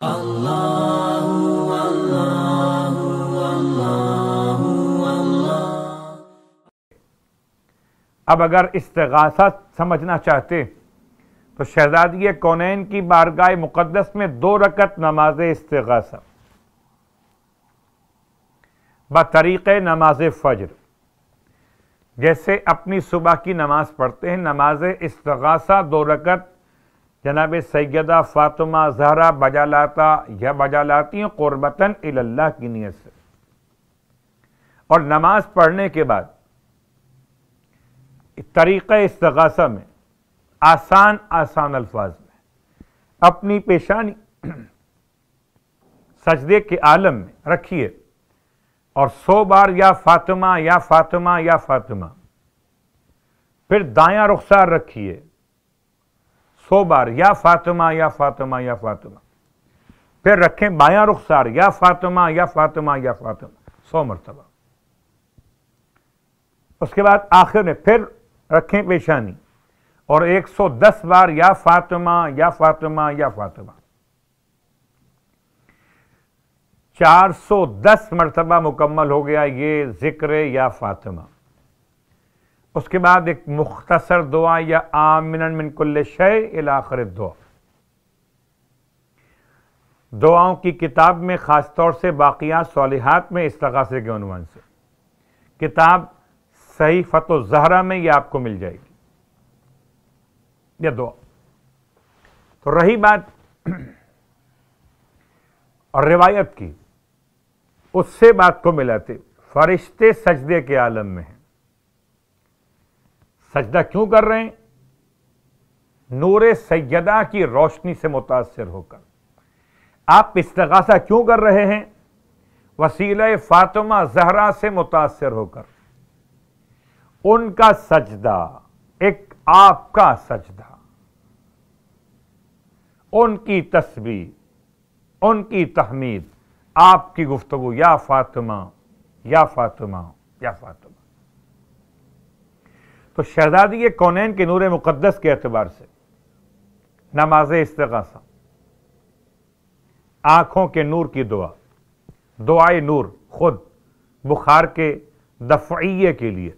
اب اگر استغاثہ سمجھنا چاہتے تو شہزادی کونین کی بارگاہ مقدس میں دو رکت نماز استغاثہ، بطریق نماز فجر، جیسے اپنی صبح کی نماز پڑھتے ہیں، نماز استغاثہ دو رکت جناب سیدہ فاطمہ زہرا بجا لاتا یا بجا لاتی ہیں قربتاً اللہ کی نیت سے۔ اور نماز پڑھنے کے بعد طریقہ استغاثہ میں آسان آسان الفاظ میں اپنی پیشانی سجدے کے عالم میں رکھیے اور سو بار یا فاطمہ یا فاطمہ یا فاطمہ، پھر دایاں رخسار رکھیے۔ سو بار یا فاطمہ یا فاطمہ یا فاطمہ۔ پھر رکھیں بایاں رخسار، یا فاطمہ یا فاطمہ یا فاطمہ۔ سو مرتبہ۔ اس کے بعد آخر میں پھر رکھیں پیشانی۔ اور ایک سو دس بار یا فاطمہ یا فاطمہ یا فاطمہ۔ چار سو دس مرتبہ مکمل ہو گیا یہ ذکر یا فاطمہ۔ اس کے بعد ایک مختصر دعا یا آمن من کل شے الاخر دعا دعاؤں کی کتاب میں خاص طور سے باقیات صالحات میں استغاثے کے عنوان سے۔ کتاب صحیح فتح زہرا میں یہ آپ کو مل جائے گی۔ یہ دعا۔ تو رہی بات اور روایت کی۔ اس سے بات کو ملاتے فرشتے سجدے کے عالم میں ہیں۔ سجدہ کیوں کر رہے ہیں؟ نور سیدہ کی روشنی سے متاثر ہو کر۔ آپ استغاثہ کیوں کر رہے ہیں؟ وسیلہ فاطمہ زہرا سے متاثر ہو کر۔ ان کا سجدہ، ایک آپ کا سجدہ۔ ان کی تصویر ان کی تحمید۔ آپ کی گفتگو، یا فاطمہ یا فاطمہ یا فاطمہ۔ تو شہزادی کونین کے نور مقدس کے اعتبار سے نماز استغاثہ، آنکھوں کے نور کی دعا، دعائے نور خود بخار کے دفعیے کے لیے۔